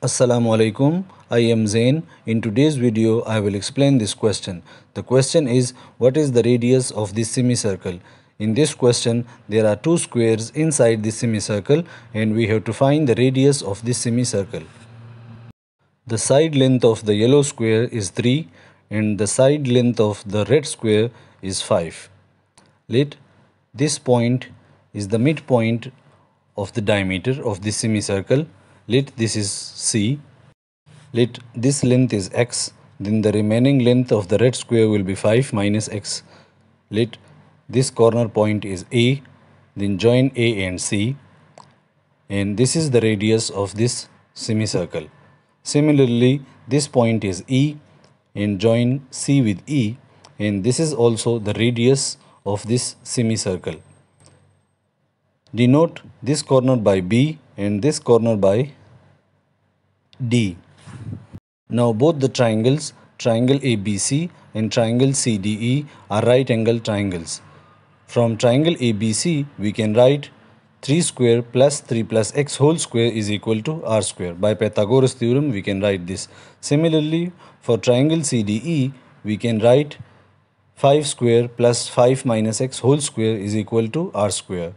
Assalamu alaikum. I am Zain. In today's video, I will explain this question. The question is, what is the radius of this semicircle? In this question, there are two squares inside this semicircle and we have to find the radius of this semicircle. The side length of the yellow square is 3 and the side length of the red square is 5. Let this point is the midpoint of the diameter of this semicircle let this is c. Let this length is x then the remaining length of the red square will be 5 minus x. Let this corner point is a then join a and c. And this is the radius of this semicircle. Similarly this point is e and join c with e. And this is also the radius of this semicircle. Denote this corner by b and this corner by D. Now both the triangles, triangle ABC and triangle CDE are right angle triangles. From triangle ABC, we can write 3 square plus 3 plus x whole square is equal to r square. By Pythagoras theorem, we can write this. Similarly, for triangle CDE, we can write 5 square plus 5 minus x whole square is equal to r square.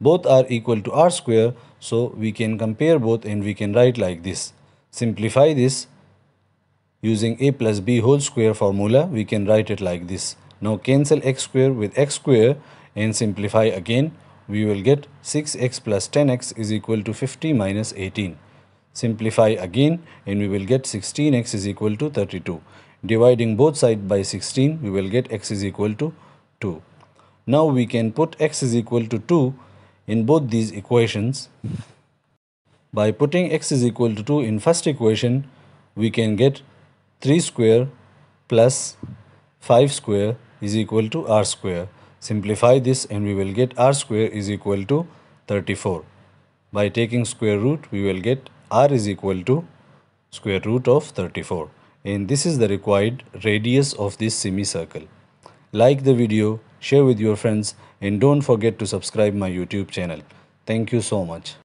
Both are equal to r square, so we can compare both and we can write like this. Simplify this using a plus b whole square formula we can write it like this. Now cancel x square with x square and simplify again we will get 6x plus 10x is equal to 50 minus 18. Simplify again and we will get 16x is equal to 32. Dividing both sides by 16 we will get x is equal to 2. Now we can put x is equal to 2 in both these equations. By putting x is equal to 2 in first equation, we can get 3 square plus 5 square is equal to r square. Simplify this and we will get r square is equal to 34. By taking square root, we will get r is equal to square root of 34. And this is the required radius of this semicircle. Like the video, share with your friends and don't forget to subscribe my YouTube channel. Thank you so much.